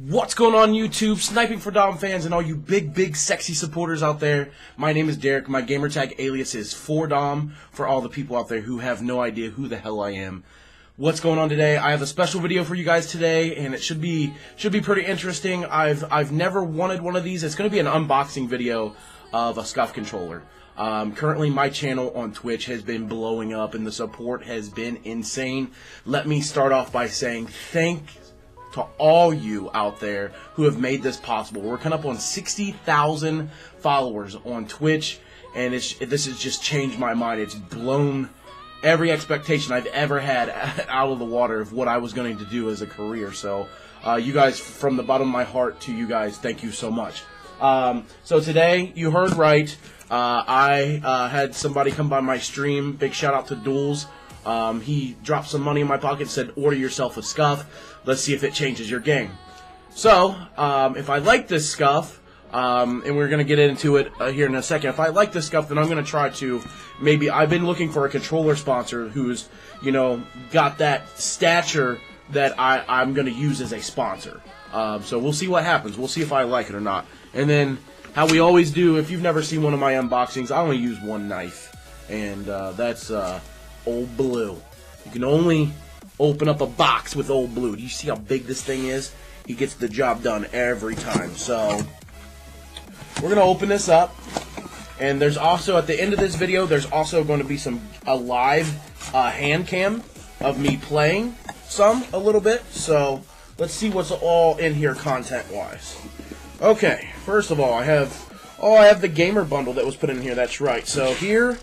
What's going on YouTube? Sniping for Dom fans and all you big, big, sexy supporters out there. My name is Derek. My gamertag alias is for Dom for all the people out there who have no idea who the hell I am. What's going on today? I have a special video for you guys today, and it should be should be pretty interesting. I've I've never wanted one of these. It's going to be an unboxing video of a SCUF controller. Um, currently, my channel on Twitch has been blowing up, and the support has been insane. Let me start off by saying thank to all you out there who have made this possible. We're coming up on 60,000 followers on Twitch, and it's, this has just changed my mind. It's blown every expectation I've ever had out of the water of what I was going to do as a career. So, uh, you guys, from the bottom of my heart to you guys, thank you so much. Um, so today, you heard right. Uh, I uh, had somebody come by my stream. Big shout out to Duels. Um, he dropped some money in my pocket, said, order yourself a SCUF. Let's see if it changes your game. So, um, if I like this SCUF, um, and we're going to get into it uh, here in a second. If I like this SCUF, then I'm going to try to maybe. I've been looking for a controller sponsor who's, you know, got that stature that I, I'm going to use as a sponsor. Um, so we'll see what happens. We'll see if I like it or not. And then, how we always do, if you've never seen one of my unboxings, I only use one knife. And uh, that's uh, Old Blue. You can only open up a box with Old Blue. Do you see how big this thing is? He gets the job done every time. So, we're going to open this up. And there's also, at the end of this video, there's also going to be some, a live uh, hand cam of me playing some, a little bit. So, let's see what's all in here content-wise. Okay, first of all, I have, oh, I have the gamer bundle that was put in here. That's right. So here,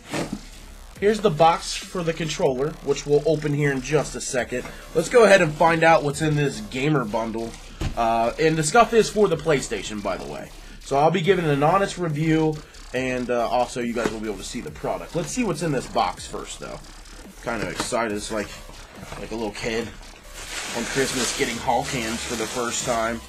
here's the box for the controller, which we'll open here in just a second. Let's go ahead and find out what's in this gamer bundle. Uh, and the stuff is for the PlayStation, by the way. So I'll be giving an honest review, and uh, also you guys will be able to see the product. Let's see what's in this box first, though. Kind of excited. It's like like a little kid on Christmas getting Hulk hands for the first time.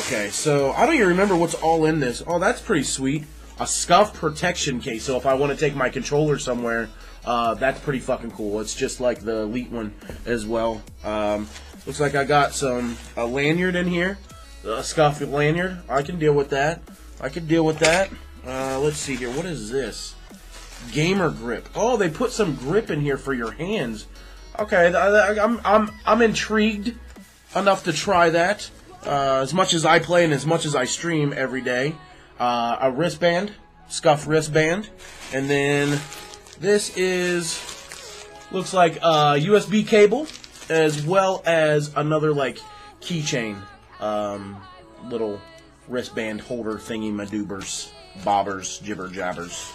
Okay, so I don't even remember what's all in this. Oh, that's pretty sweet. A SCUF protection case. So if I want to take my controller somewhere, uh, that's pretty fucking cool. It's just like the Elite one as well. Um, looks like I got some a lanyard in here. A SCUF lanyard. I can deal with that. I can deal with that. Uh, let's see here. What is this? Gamer grip. Oh, they put some grip in here for your hands. Okay, I'm I'm I'm intrigued enough to try that. Uh, as much as I play and as much as I stream every day. Uh, a wristband, SCUF wristband, and then this is looks like a USB cable as well as another like keychain, um, little wristband holder thingy madoobers, bobbers, jibber jabbers.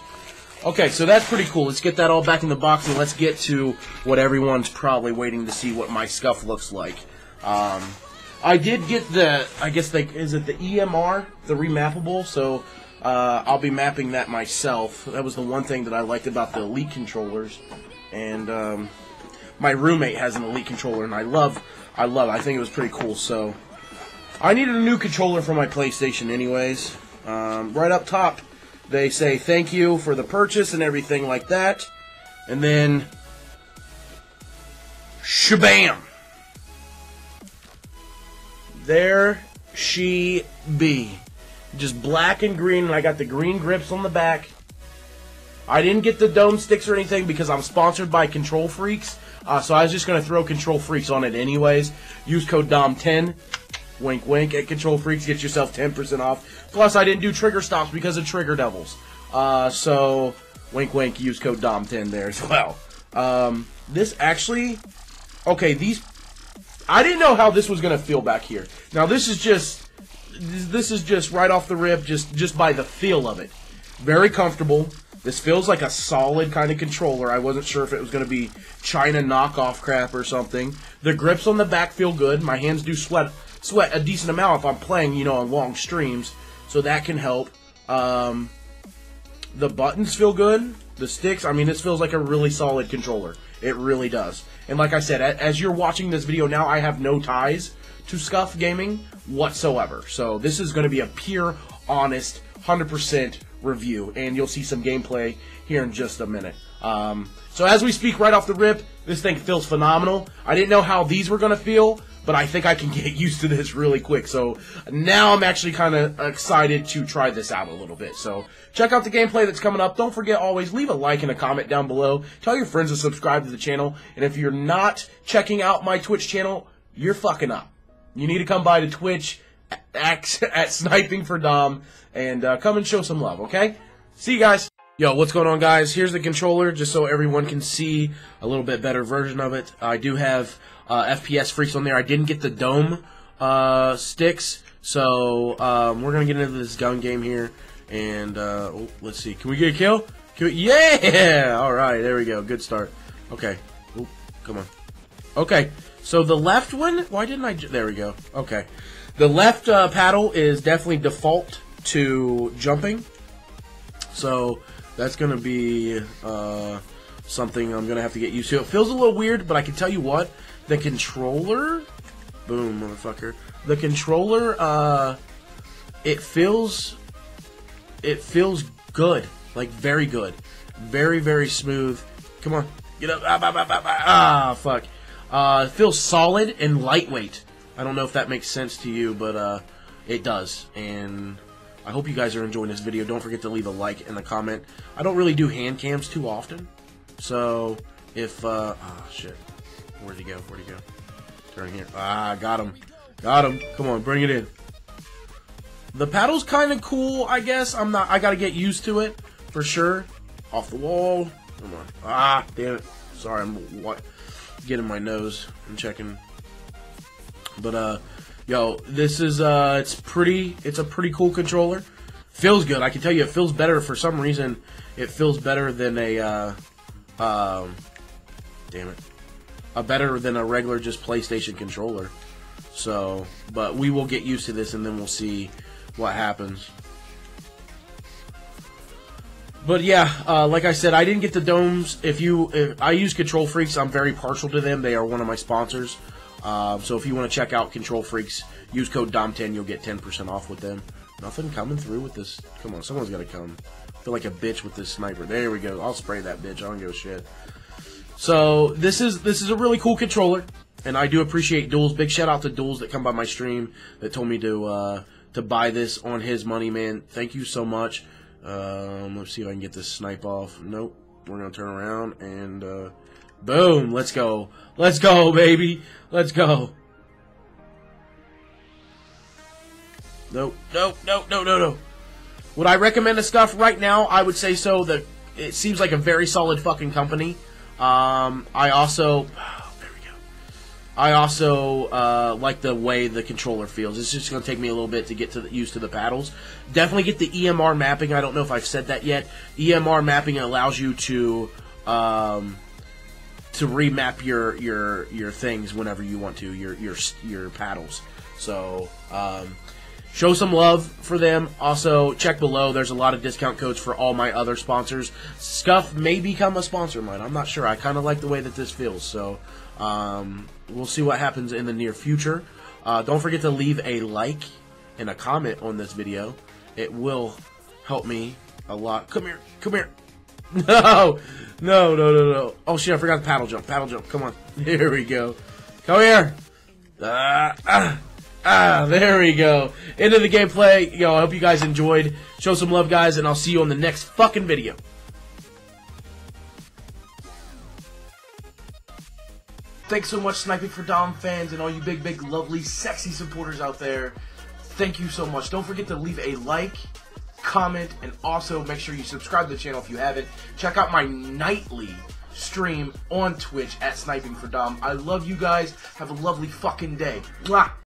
Okay, so that's pretty cool. Let's get that all back in the box and let's get to what everyone's probably waiting to see what my SCUF looks like. Um, I did get the, I guess, the, is it the EMR, the remappable? So uh, I'll be mapping that myself. That was the one thing that I liked about the Elite controllers. And um, my roommate has an Elite controller, and I love, I love it. I think it was pretty cool. So I needed a new controller for my PlayStation, anyways. Um, right up top, they say thank you for the purchase and everything like that. And then, shabam! There she be. Just black and green, and I got the green grips on the back. I didn't get the dome sticks or anything because I'm sponsored by KontrolFreeks. Uh, so I was just going to throw KontrolFreeks on it anyways. Use code DOM10. Wink, wink. At KontrolFreeks, get yourself 10% off. Plus, I didn't do trigger stops because of Trigger Devils. Uh, so, wink, wink. Use code DOM10 there as well. Um, this actually... Okay, these I didn't know how this was going to feel back here. Now this is just this is just right off the rip, just just by the feel of it. Very comfortable. This feels like a solid kind of controller. I wasn't sure if it was going to be China knockoff crap or something. The grips on the back feel good. My hands do sweat sweat a decent amount if I'm playing, you know, on long streams, so that can help. Um, the buttons feel good. The sticks, I mean, this feels like a really solid controller. It really does. And like I said, as you're watching this video now, I have no ties to SCUF Gaming whatsoever. So this is going to be a pure, honest, 100% review, and you'll see some gameplay here in just a minute. Um, so as we speak right off the rip, this thing feels phenomenal. I didn't know how these were going to feel, but I think I can get used to this really quick. So now I'm actually kind of excited to try this out a little bit. So check out the gameplay that's coming up. Don't forget always leave a like and a comment down below. Tell your friends to subscribe to the channel. And if you're not checking out my Twitch channel, you're fucking up. You need to come by to Twitch at, at Sniping for Dom and uh, come and show some love, okay? See you guys. Yo, what's going on, guys? Here's the controller, just so everyone can see a little bit better version of it. I do have uh, FPS Freeks on there. I didn't get the dome uh, sticks, so um, we're gonna get into this gun game here. And uh, oh, let's see, can we get a kill? We, yeah! All right, there we go. Good start. Okay. Oh, come on. Okay. So the left one, why didn't I? There we go. Okay. The left uh, paddle is definitely default to jumping. So that's to be uh, something I'm to have to get used to. It feels a little weird, but I can tell you what, the controller, boom, motherfucker, the controller, uh, it feels, it feels good, like very good, very, very smooth. Come on, get up, ah, ah, ah, ah fuck. Uh, it feels solid and lightweight. I don't know if that makes sense to you, but uh, it does, and I hope you guys are enjoying this video. Don't forget to leave a like and a comment. I don't really do hand cams too often. So, if, uh, oh, shit. Where'd he go? Where'd he go? Turn here. Ah, got him. Got him. Come on, bring it in. The paddle's kind of cool, I guess. I'm not, I gotta get used to it, for sure. Off the wall. Come on. Ah, damn it. Sorry, I'm what, getting my nose. I'm checking. But, uh, yo, this is uh, it's pretty. It's a pretty cool controller. Feels good. I can tell you, it feels better for some reason. It feels better than a, uh, um, damn it, a better than a regular just PlayStation controller. So, but we will get used to this, and then we'll see what happens. But yeah, uh, like I said, I didn't get the domes. If you, if I use KontrolFreeks, I'm very partial to them. They are one of my sponsors. Uh, so if you want to check out KontrolFreeks, use code DOM10. You'll get 10% off with them. Nothing coming through with this. Come on, someone's got to come. I feel like a bitch with this sniper. There we go. I'll spray that bitch. I don't give a shit. So this is this is a really cool controller, and I do appreciate Duels. Big shout out to Duels that come by my stream that told me to uh, to buy this on his money, man. Thank you so much. Um, let's see if I can get this snipe off. Nope. We're gonna turn around and. Uh, Boom. Let's go. Let's go, baby. Let's go. Nope. Nope. Nope. No, no, no. Would I recommend the stuff right now? I would say so. That it seems like a very solid fucking company. Um, I also... there we go. I also uh, like the way the controller feels. It's just going to take me a little bit to get to the, used to the paddles. Definitely get the EMR mapping. I don't know if I've said that yet. EMR mapping allows you to... Um, to remap your your your things whenever you want to your your your paddles. So um, show some love for them. Also check below. There's a lot of discount codes for all my other sponsors. SCUF may become a sponsor of mine. I'm not sure. I kind of like the way that this feels. So um, we'll see what happens in the near future. Uh, don't forget to leave a like and a comment on this video. It will help me a lot. Come here. Come here. No, no, no, no, no. Oh shit, I forgot the paddle jump. Paddle jump. Come on. Here we go. Come here. Ah, ah, ah, there we go. End of the gameplay. Yo, I hope you guys enjoyed. Show some love, guys, and I'll see you on the next fucking video. Thanks so much, Sniping for Dom fans and all you big, big, lovely, sexy supporters out there. Thank you so much. Don't forget to leave a like comment, and also make sure you subscribe to the channel if you haven't. Check out my nightly stream on Twitch at Sniping for Dom. I love you guys. Have a lovely fucking day. Mwah!